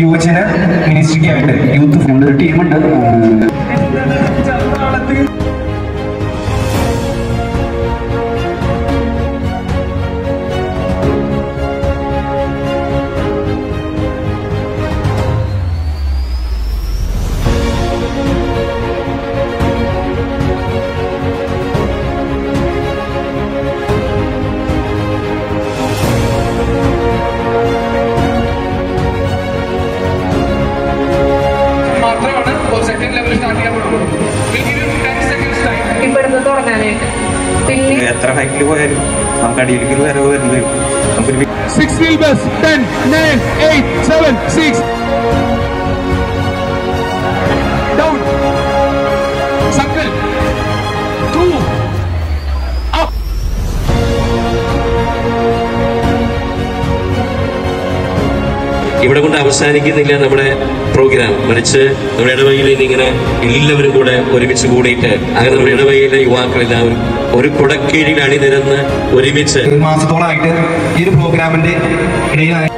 യുവജന മിനിസ്ട്രിക്കായിട്ട് യൂത്ത് ഒരു ടീമുണ്ട് എത്ര ഹൈറ്റിൽ പോയാലും നമുക്ക് അടിയിലേക്ക് വരവ് വരുന്നത് നമുക്കൊരു Six wheel bus. 10, 9, 8, 7, 6. Down circle Two. Up. ഇവിടെ കൊണ്ട് അവസാനിക്കുന്നില്ല നമ്മുടെ പ്രോഗ്രാം മറിച്ച് നമ്മുടെ ഇടവകയിൽ ഇങ്ങനെ എല്ലാവരും കൂടെ ഒരുമിച്ച് കൂടിയിട്ട് അങ്ങനെ നമ്മുടെ ഇടവകയിലെ യുവാക്കൾ എല്ലാവരും ഒരു കുടക്കീഴിൽ അണിനിരന്ന് ഒരുമിച്ച് ഒരു മാസത്തോളമായിട്ട് ഈ ഒരു പ്രോഗ്രാമിന്റെ ഇടയിലായി.